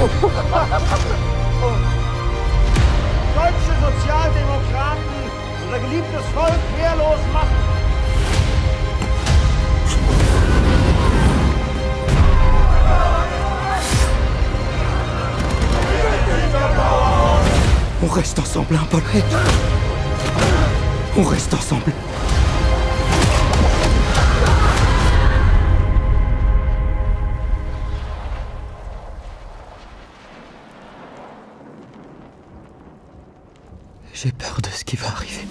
Deutsche Sozialdemokraten, unser geliebtes Volk wehrlos machen. On reste ensemble, hein, Paul On reste ensemble. J'ai peur de ce qui va arriver.